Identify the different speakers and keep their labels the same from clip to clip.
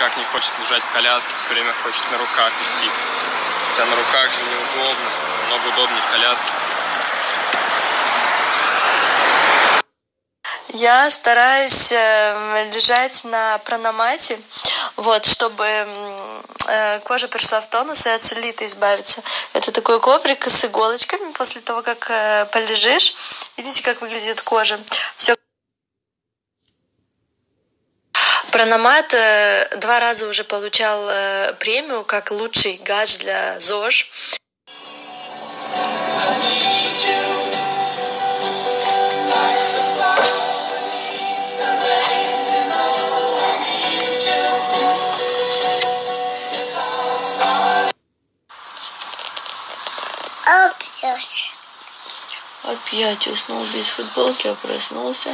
Speaker 1: никак не хочет лежать в коляске, все время хочет на руках идти. Хотя на руках же неудобно, много удобнее в коляске.
Speaker 2: Я стараюсь э, лежать на прономате, вот, чтобы э, кожа пришла в тонус и от целлюлита избавиться. Это такой коврик с иголочками. После того, как э, полежишь, видите, как выглядит кожа. Все Прономат два раза уже получал премию как лучший гадж для ЗОЖ.
Speaker 3: Опять.
Speaker 2: Опять уснул без футболки, а проснулся.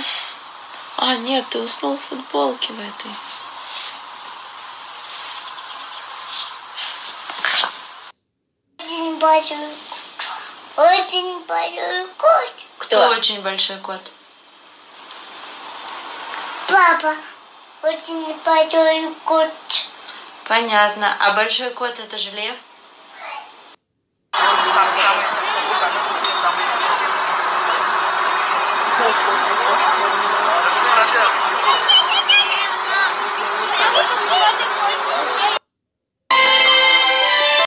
Speaker 2: А, нет, ты уснул в футболке в этой.
Speaker 3: Очень большой кот. Очень большой кот.
Speaker 2: Кто? Очень большой кот.
Speaker 3: Папа. Очень большой кот.
Speaker 2: Понятно. А большой кот это же лев?